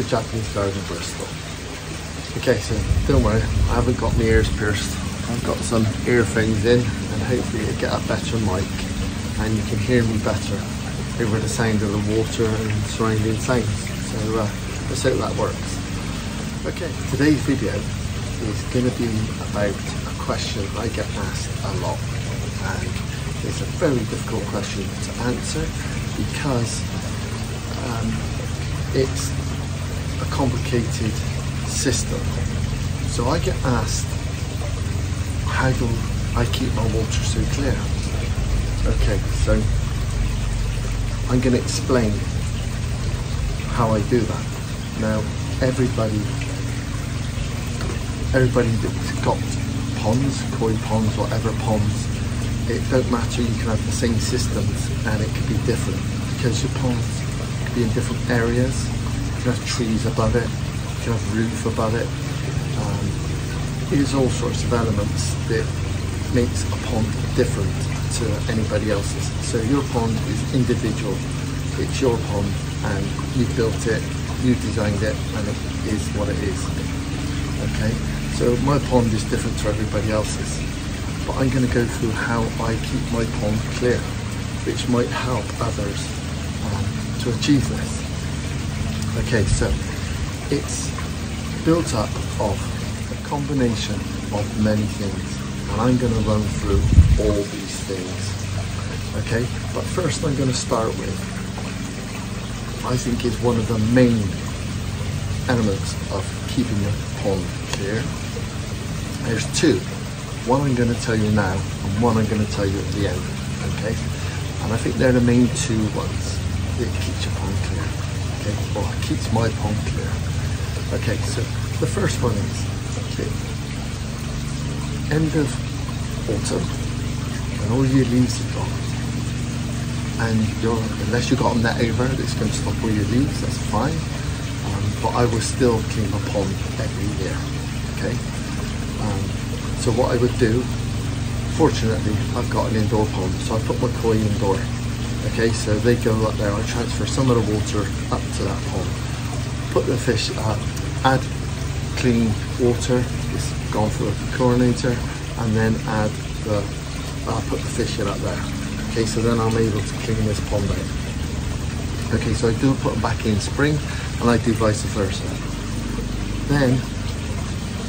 the Japanese Garden Bristol. Okay, so don't worry, I haven't got my ears pierced. I've got some earphones in and hopefully you get a better mic and you can hear me better over the sound of the water and surrounding sounds. So uh, let's hope that works. Okay, today's video is going to be about a question I get asked a lot and it's a very difficult question to answer because um, it's complicated system. So I get asked, how do I keep my water so clear? Okay, so I'm going to explain how I do that. Now, everybody, everybody that's got ponds, koi ponds, whatever ponds, it don't matter, you can have the same systems and it could be different because your ponds could be in different areas. You have trees above it, you have roof above it. Um, there's all sorts of elements that makes a pond different to anybody else's. So your pond is individual. It's your pond and you built it, you designed it and it is what it is. Okay, so my pond is different to everybody else's. But I'm going to go through how I keep my pond clear, which might help others um, to achieve this. Okay, so it's built up of a combination of many things and I'm going to run through all these things. Okay but first I'm going to start with I think is one of the main elements of keeping your pond clear. There's two. One I'm going to tell you now and one I'm going to tell you at the end okay? And I think they're the main two ones that keeps your pond clear okay or keeps my pond clear. Okay so the first one is okay end of autumn and all your leaves are gone. And unless you've got a net over it's going to stop all your leaves that's fine. Um, but I will still clean my pond every year okay? Um, so what I would do fortunately I've got an indoor pond so I put my koi indoor okay so they go up there. I transfer some of the water up to that pond put the fish up add clean water it's gone through a chlorinator and then add the I'll put the fish in up there. Okay so then I'm able to clean this pond out. Okay so I do put them back in spring and I do vice versa. Then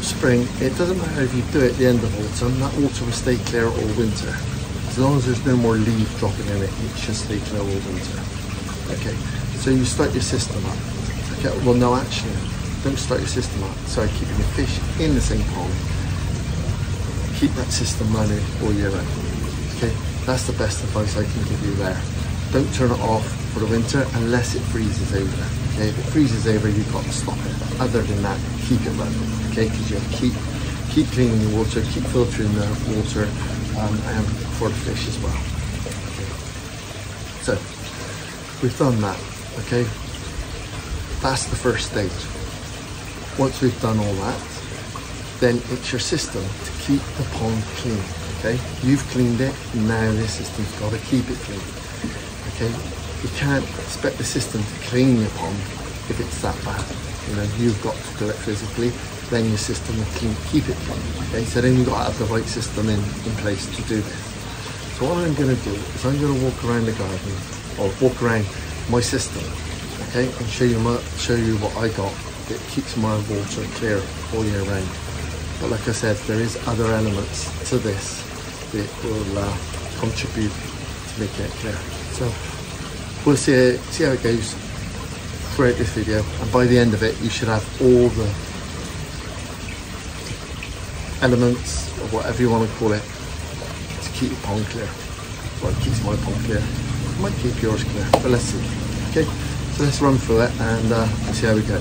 spring it doesn't matter if you do it at the end of autumn that water will stay clear all winter as long as there's no more leaves dropping in it it should stay clear all winter okay so you start your system up. Okay well no actually don't start your system up. So keeping your fish in the same pond keep that system running all year round. Okay that's the best advice I can give you there. Don't turn it off for the winter unless it freezes over. Okay if it freezes over you've got to stop it. Other than that keep it running. Okay because you have keep keep cleaning the water keep filtering the water um, and for the fish as well. So we've done that okay? That's the first stage. Once we've done all that then it's your system to keep the pond clean okay? You've cleaned it now the system's got to keep it clean okay? You can't expect the system to clean your pond if it's that bad you know? You've got to do it physically then your system can keep it clean okay? So then you've got to have the right system in in place to do this. So what I'm going to do is I'm going to walk around the garden or walk around my system okay? And show you my, show you what I got that keeps my water clear all year round. But like I said there is other elements to this that will uh, contribute to make it clear. So we'll see, see how it goes throughout this video. And by the end of it you should have all the elements or whatever you want to call it to keep your pond clear. Well it keeps my pond clear. It might keep yours clear but let's see. Okay so let's run through it and uh, see how we go.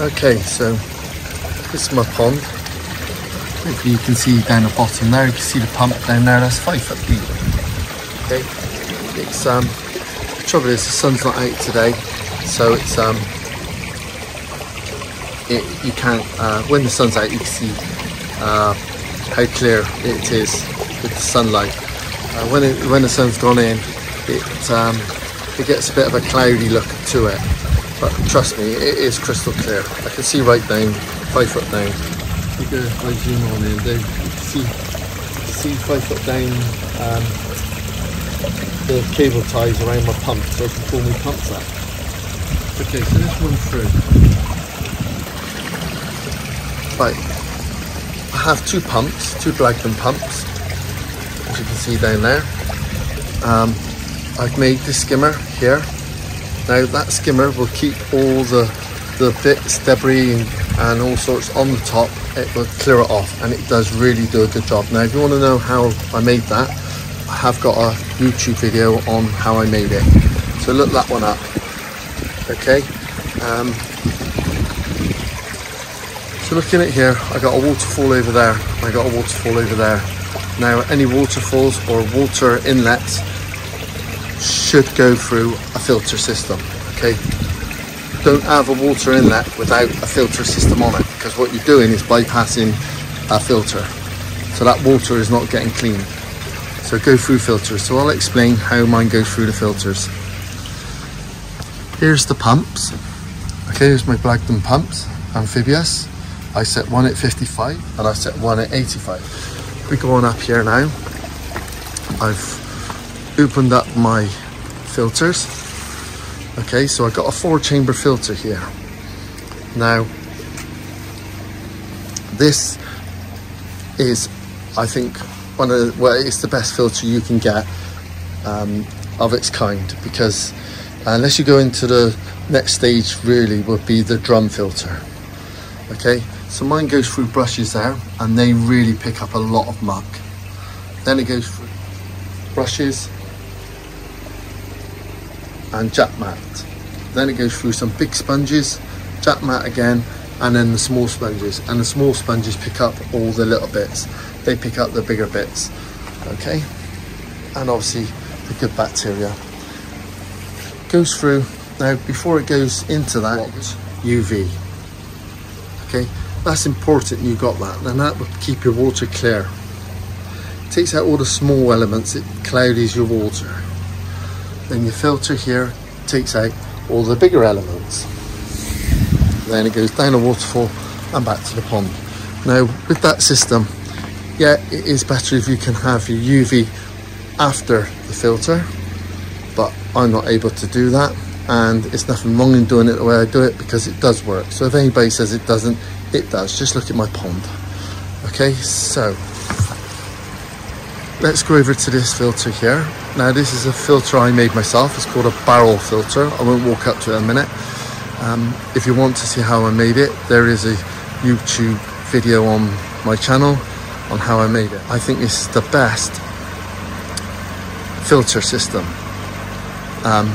Okay, so this is my pond. Hopefully you can see down the bottom there, you can see the pump down there, that's five foot deep. Okay, it's um, the trouble is the sun's not out today, so it's um, it, you can't, uh, when the sun's out you can see uh, how clear it is with the sunlight. Uh, when it, when the sun's gone in, it um, it gets a bit of a cloudy look to it. But trust me, it is crystal clear. I can see right down, five foot down. Look at I zoom on in, there, you can see, you see five foot down um, the cable ties around my pump so I can pull my pumps up. Okay, so let's run through. Right, I have two pumps, two Blagdon pumps, as you can see down there. Um, I've made the skimmer here. Now that skimmer will keep all the the bits, debris and, and all sorts on the top. It will clear it off and it does really do a good job. Now if you want to know how I made that, I have got a YouTube video on how I made it. So look that one up. Okay. Um, so looking at here, I got a waterfall over there. I got a waterfall over there. Now any waterfalls or water inlets should go through a filter system. Okay. Don't have a water inlet without a filter system on it because what you're doing is bypassing a filter. So that water is not getting clean. So go through filters. So I'll explain how mine goes through the filters. Here's the pumps. Okay, here's my Blagdon pumps, amphibious. I set one at 55 and I set one at 85. We go on up here now. I've opened up my filters. Okay, so I got a four chamber filter here. Now, this is, I think, one of the, well, it's the best filter you can get um, of its kind because unless you go into the next stage, really would be the drum filter. Okay, so mine goes through brushes there and they really pick up a lot of muck. Then it goes through brushes and jack mat. Then it goes through some big sponges, jack mat again, and then the small sponges. And the small sponges pick up all the little bits. They pick up the bigger bits, okay? And obviously the good bacteria. Goes through, now before it goes into that, UV. Okay, that's important you got that. And that will keep your water clear. It takes out all the small elements, it cloudies your water. Then your filter here takes out all the bigger elements. Then it goes down a waterfall and back to the pond. Now with that system, yeah, it is better if you can have your UV after the filter, but I'm not able to do that. And it's nothing wrong in doing it the way I do it because it does work. So if anybody says it doesn't, it does. Just look at my pond. Okay, so let's go over to this filter here. Now this is a filter I made myself. It's called a barrel filter. I won't walk up to it in a minute. Um, if you want to see how I made it, there is a YouTube video on my channel on how I made it. I think this is the best filter system. Um,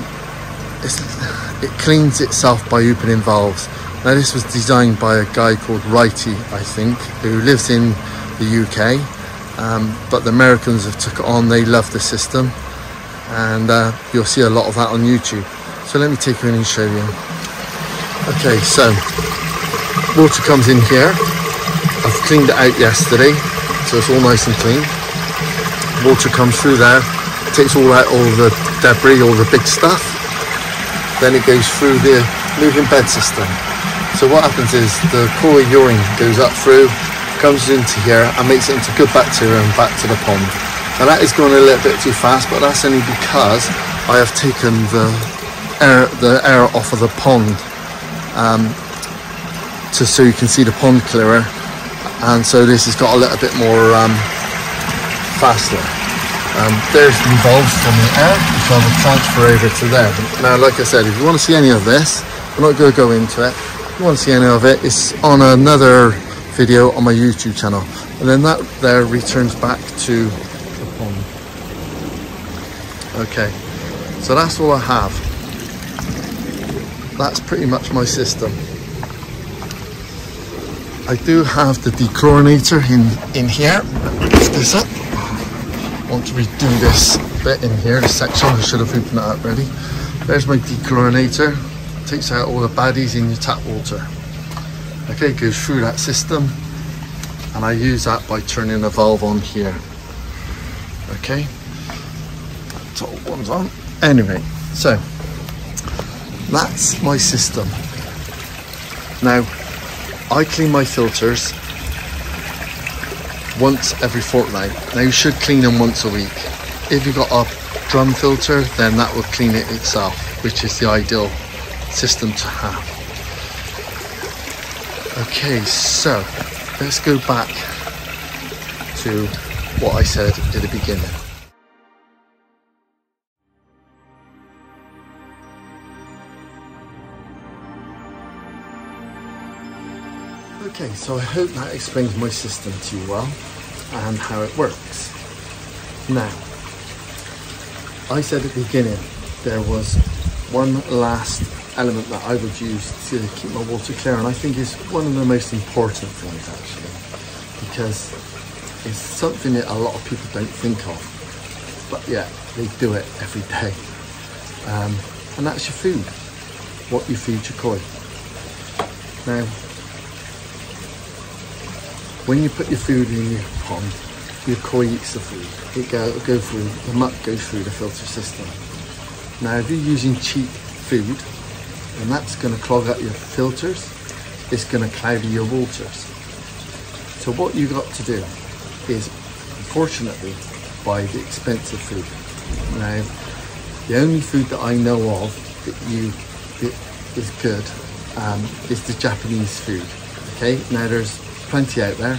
it cleans itself by opening valves. Now this was designed by a guy called Righty, I think, who lives in the UK. Um, but the Americans have took it on, they love the system. And uh, you'll see a lot of that on YouTube. So let me take you in and show you. Okay, so water comes in here. I've cleaned it out yesterday, so it's all nice and clean. Water comes through there, takes all out all the debris, all the big stuff. Then it goes through the moving bed system. So what happens is the core urine goes up through, comes into here and makes it into good bacteria and back to the pond. Now that is going a little bit too fast, but that's only because I have taken the air, the air off of the pond um, to so you can see the pond clearer. And so this has got a little bit more um, faster. Um, there's the valves from the air, which I will transfer over to there. Now, like I said, if you want to see any of this, I'm not going to go into it. If you want to see any of it, it's on another video on my YouTube channel. And then that there returns back to the pond. Okay, so that's all I have. That's pretty much my system. I do have the dechlorinator in, in here. Lift this up. Want to redo this bit in here, the section. I should have opened that up ready. There's my dechlorinator. Takes out all the baddies in your tap water. Okay, goes through that system. and I use that by turning the valve on here. Okay, top one's on. Anyway, so that's my system. Now, I clean my filters once every fortnight. Now you should clean them once a week. If you've got a drum filter, then that will clean it itself, which is the ideal system to have. Okay, so let's go back to what I said at the beginning. Okay, so I hope that explains my system to you well and how it works. Now, I said at the beginning there was one last element that I would use to keep my water clear and I think is one of the most important things actually because it's something that a lot of people don't think of but yeah they do it every day um, and that's your food what you feed your koi now when you put your food in your pond, your koi eats the food. It go, go through, the muck goes through the filter system. Now if you're using cheap food, and that's going to clog up your filters, it's going to cloudy your waters. So what you got to do is, unfortunately, buy the expensive food. Now, the only food that I know of that you that is good um, is the Japanese food. Okay, now there's plenty out there,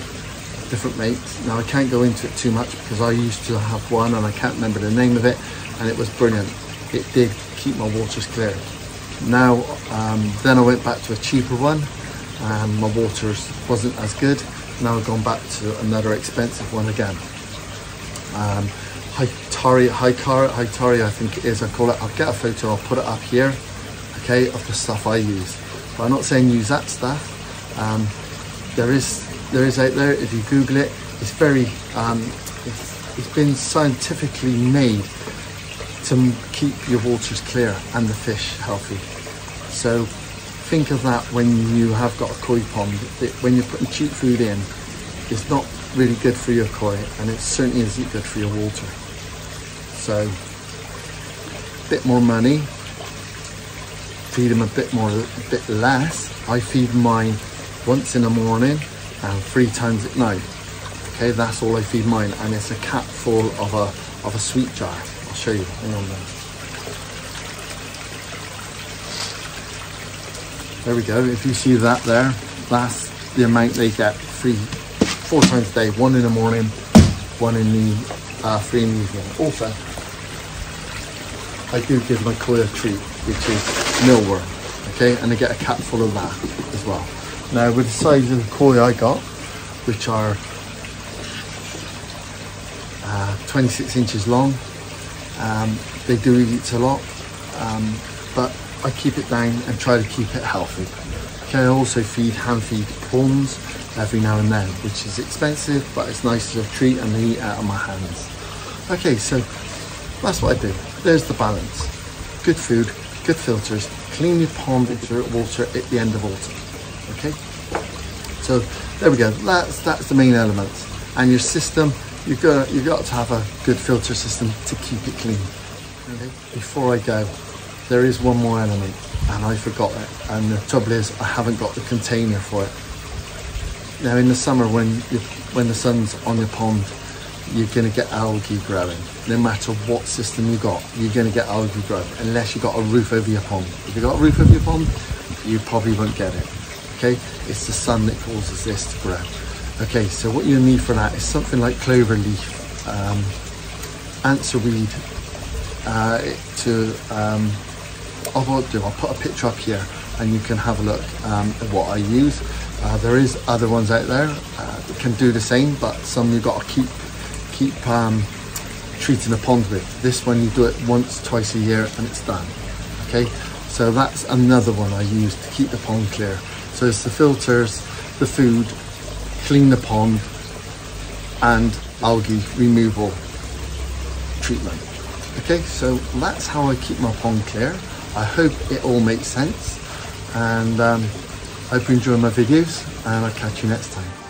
different mates. Now I can't go into it too much because I used to have one and I can't remember the name of it and it was brilliant. It did keep my waters clear. Now, um, then I went back to a cheaper one and my waters wasn't as good. Now I've gone back to another expensive one again. Um, Hitari, Hikari, Hitari I think it is, I call it. I'll get a photo, I'll put it up here, okay, of the stuff I use. But I'm not saying use that stuff. Um, there is there is out there if you google it it's very um, it's, it's been scientifically made to keep your waters clear and the fish healthy. So think of that when you have got a koi pond. That when you're putting cheap food in it's not really good for your koi and it certainly isn't good for your water. So a bit more money feed them a bit more a bit less. I feed mine once in the morning and three times at night. Okay, that's all I feed mine, and it's a cap full of a of a sweet jar. I'll show you. Hang on there. There we go. If you see that there, that's the amount they get three, four times a day. One in the morning, one in the uh, three in the evening. Also, I do give my a treat, which is mealworm. Okay, and they get a cap full of that as well. Now with the size of the koi I got, which are uh, 26 inches long, um, they do eat a lot, um, but I keep it down and try to keep it healthy. Okay, I also feed hand feed prawns every now and then, which is expensive, but it's nice to treat and they eat out of my hands. Okay, so that's what I do. There's the balance. Good food, good filters, clean your pond into water at the end of autumn okay? So there we go. That's that's the main element. And your system you've got you've got to have a good filter system to keep it clean. Okay? Before I go there is one more element and I forgot it. And the trouble is I haven't got the container for it. Now in the summer when you when the sun's on your pond you're going to get algae growing. No matter what system you got you're going to get algae growing unless you've got a roof over your pond. If you've got a roof over your pond you probably won't get it okay? It's the sun that causes this to grow. Okay so what you need for that is something like Cloverleaf um, answer weed uh, to um, I'll do I'll put a picture up here and you can have a look um, at what I use. Uh, there is other ones out there uh, that can do the same but some you've got to keep keep um, treating the pond with. This one you do it once twice a year and it's done okay? So that's another one I use to keep the pond clear so it's the filters, the food, clean the pond, and algae removal treatment. Okay, so that's how I keep my pond clear. I hope it all makes sense and um, I hope you enjoy my videos and I'll catch you next time.